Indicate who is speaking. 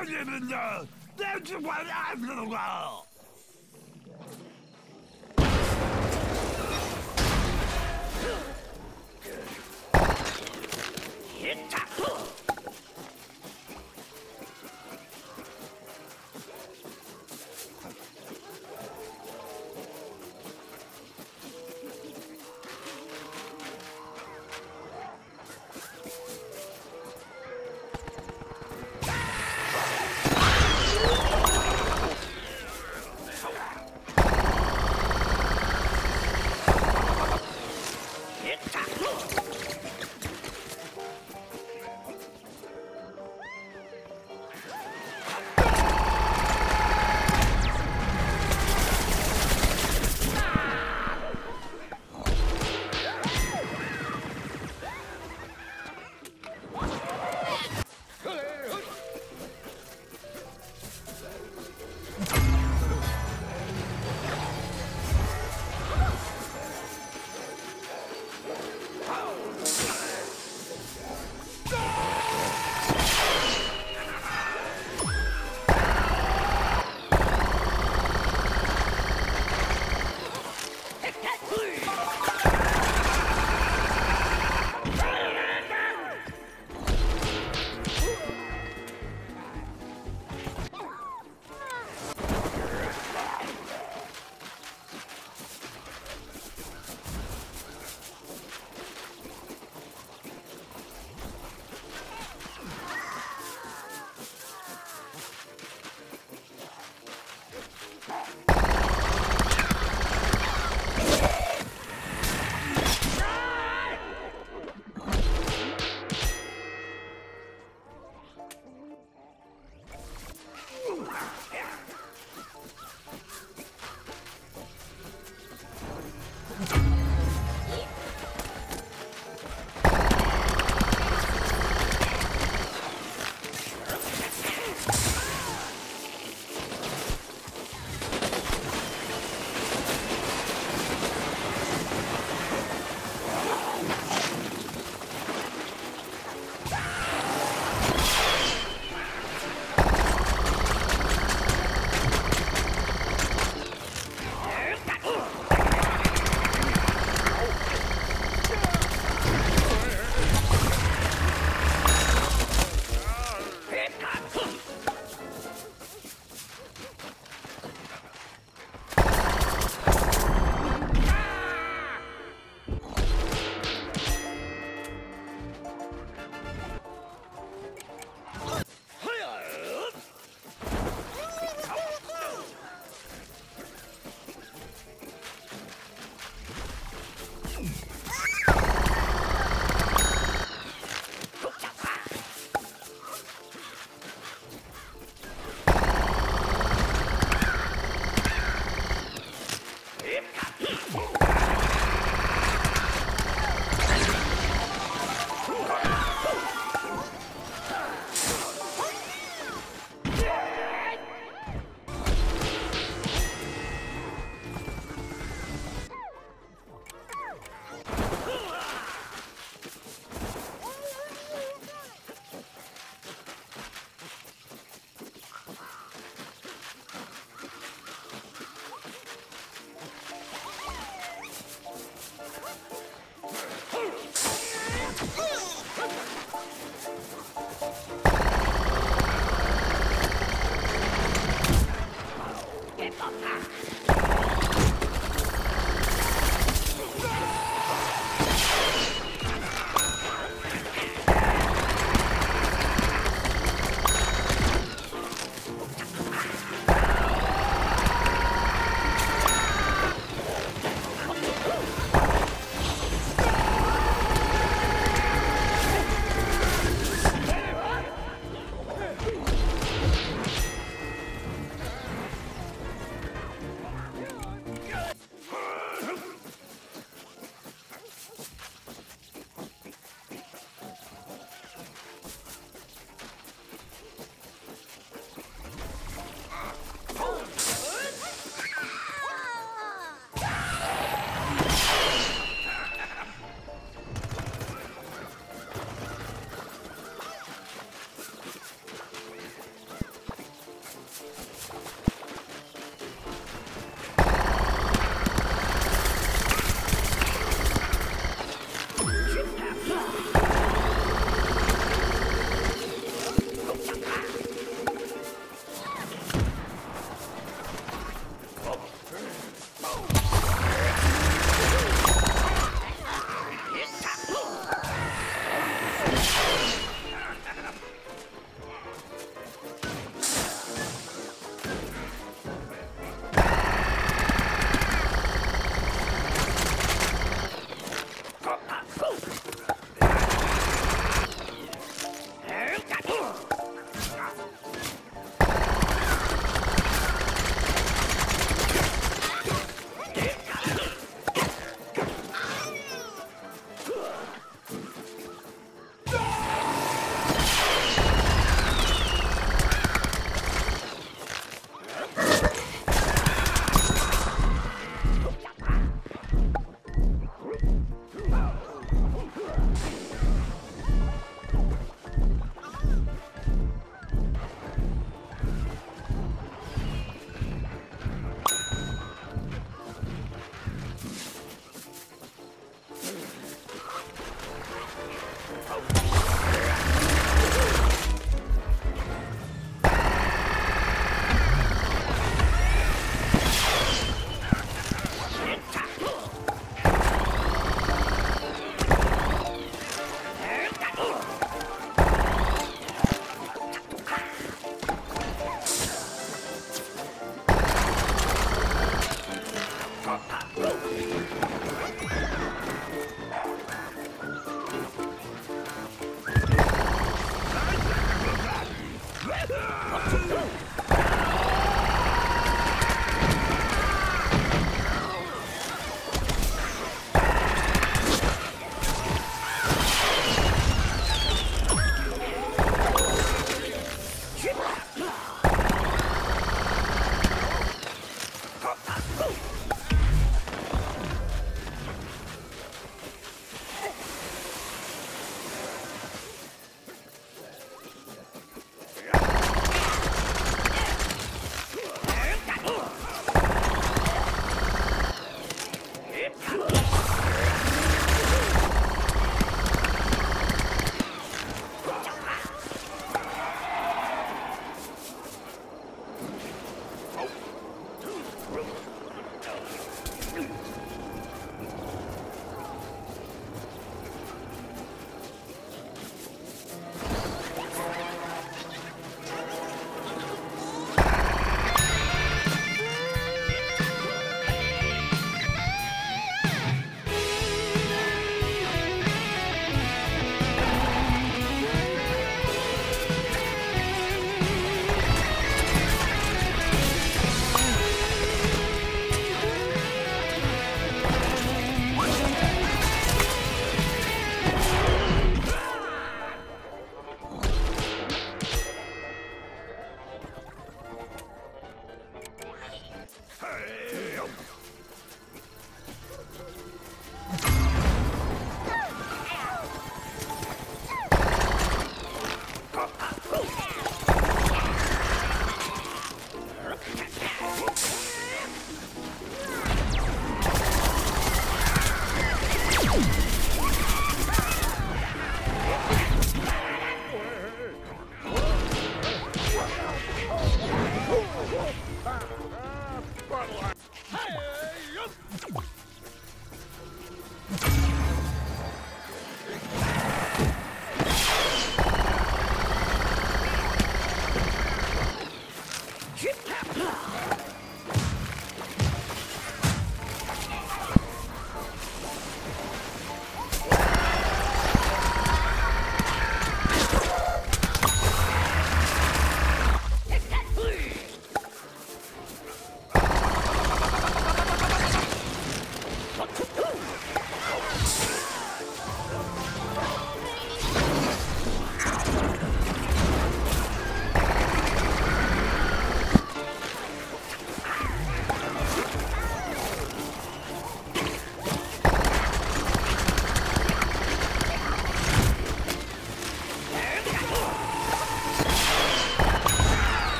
Speaker 1: Don't you even know? Don't you want after the girl.